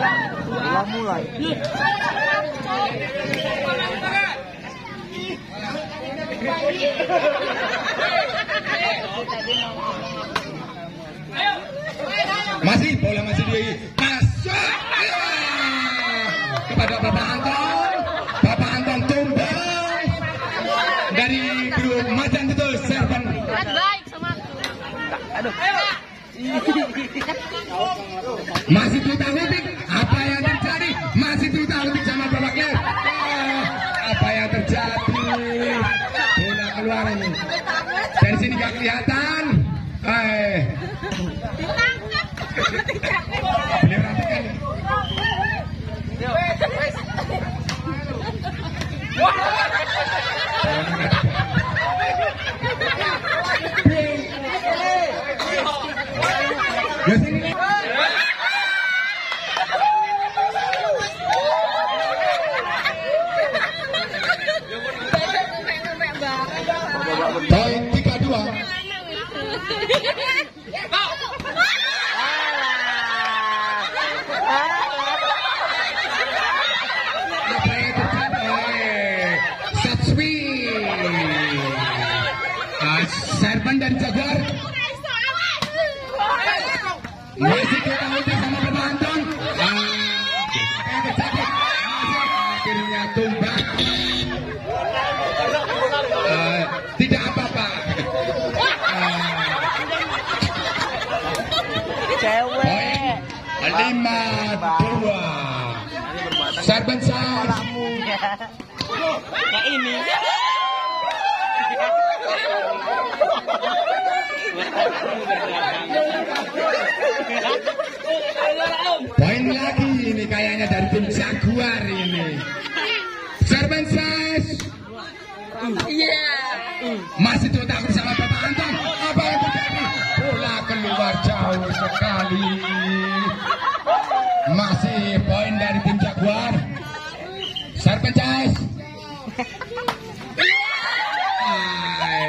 Ulah mulai. Masih bola masih di masuk kepada Bapak Anton. Bapak Anton tumbang dari grup Macan itu Serban. Baik sama. Aduh. Masih kita titik beliau ratikan. Ya sini. Poin 32. Apa yang terjadi? Satswi. Ah, Serban dan Jaguar masih kita uji sama akhirnya tumbang. Tidak apa-apa. Cewek. lima dua. Serban. Kayak ini. Poin lagi ini kayaknya dari tim Jaguar ini. Serban Sars. iya Masih tutak bersama Bapak Anton. Apa yang terjadi? Bola keluar jauh sekali. Masih poin dari tim Jaguar. Serpen Chase. Hai.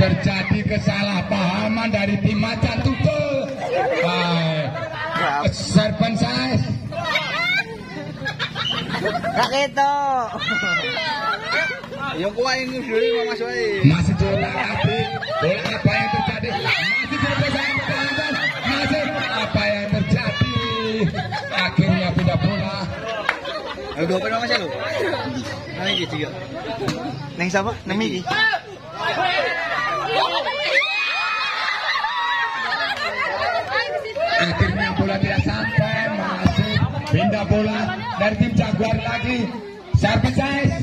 Terjadi kesalahpahaman dari tim Macan Kak Keto. Yang kuat ini dulu masuk aja. Masih tutak lagi. Bola apa yang terjadi? Masih Bapak Anton. Masih apa yang terjadi? Akhirnya pindah bola. Ayo dua pernah masuk lu. Nang iki juga. Neng siapa? Neng iki. Akhirnya bola tidak sampai, masih pindah bola Jaguar lagi. Service size.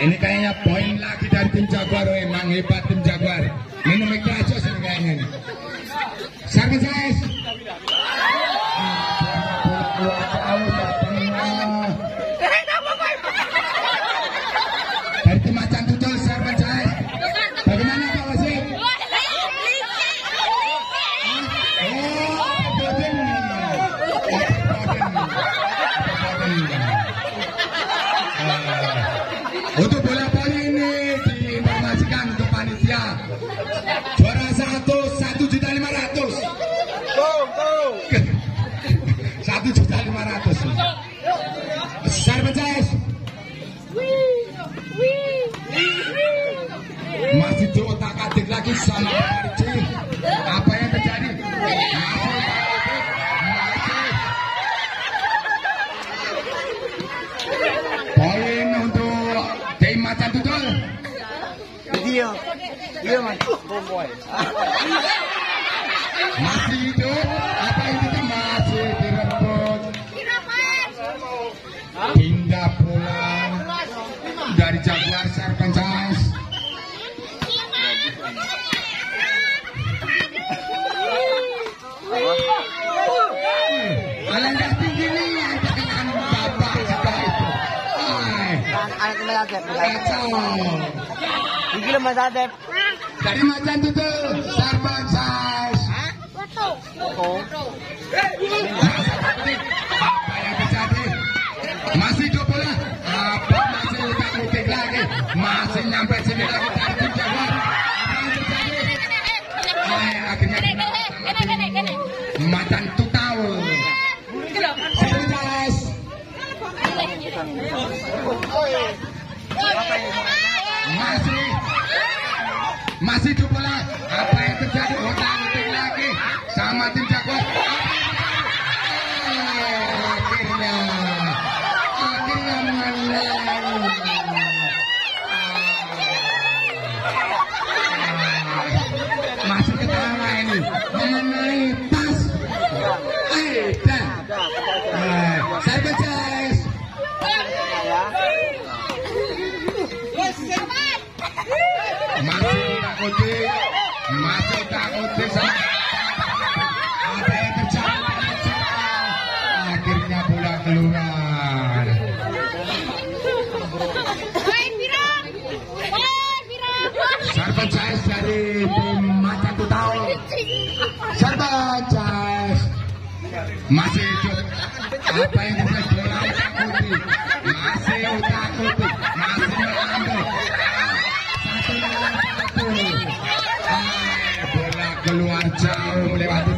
Ini kayaknya poin lagi dari tim Jaguar, oh, emang hebat tim Jaguar. Minum kacau sih kayaknya. ini. Service Ah. Boy. Masih hidup. Apa itu masih direbut. Pindah bola dari Jaguar Serpent Jais. Alangkah tinggi nih yang terkenaan bapak juga itu. Ay, Anak melatih. kacau. Lo Mas Adep. Dari Macan Tutul, Serpent Jais. Oh. Apa yang terjadi? Masih dua bola. Apa masih utak-utik lagi? Masih nyampe sini lagi dari tim Jaguar. Apa yang terjadi? Ay, akhirnya Macan Tutul. Serpent Jais. Masih masih bola. Apa yang terjadi? Otak lagi sama tim masih hidup. Apa yang terjadi? Bola takuti, masih takuti, masih mengambil. Satu satu. Ah, bola keluar jauh melewati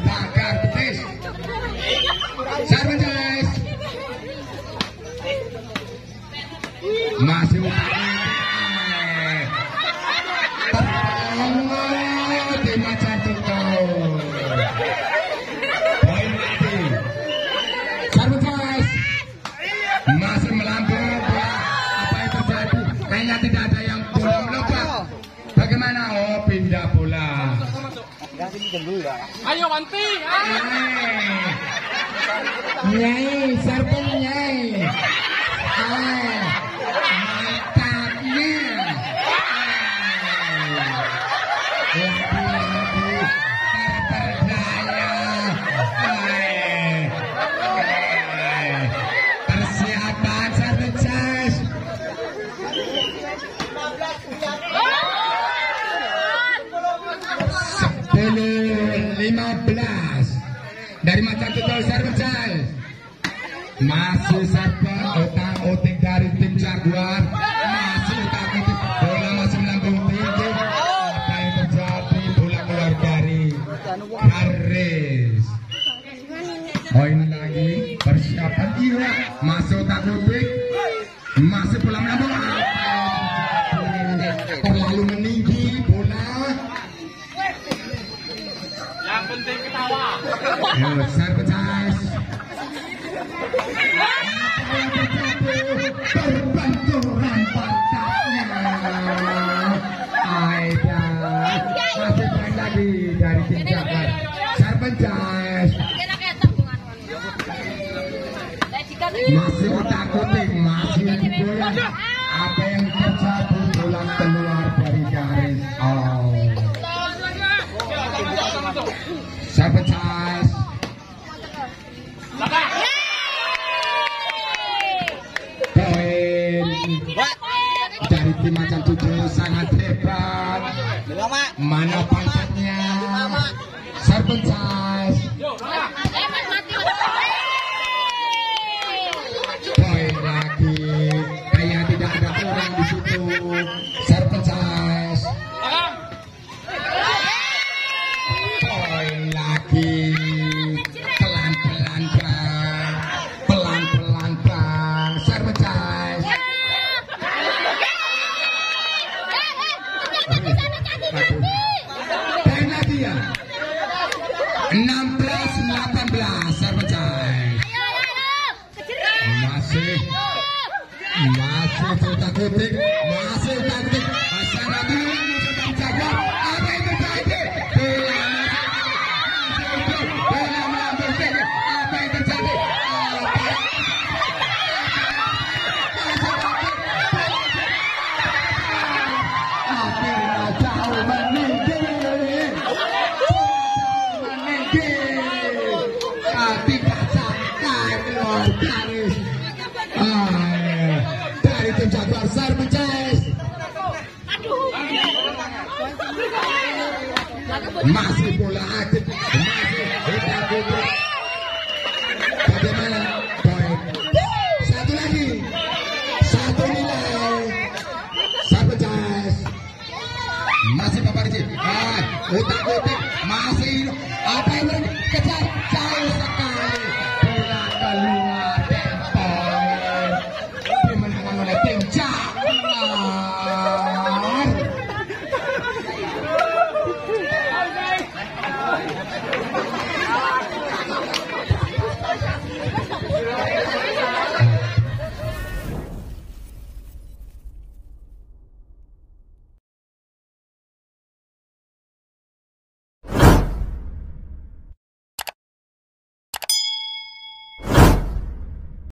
masih melambung bola. Apa yang terjadi? Kayaknya tidak ada yang bola melompat. Bagaimana? Oh, pindah bola. Ayo Wanti. Eh. Nyai, serpent nyai. Masih serba otak otik dari tim Jaguar. Masih otak otik bola masih melambung tinggi. Apa yang terjadi? Bola keluar dari Haris. Poin lagi persiapan iya masih otak otik. Masih bola melambung. Terlalu meninggi bola. Yang penting ketawa. Dari tim macan tujuh sangat hebat. Mana pangkatnya? Sarpetas. Kutik, masih otak kutik. Masyarakat masih pola aktif masih kita bola bagaimana? Poin satu lagi. Satu nilai. Satu jas masih bapak kecil ah, otak-otak masih. Apa